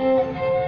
Música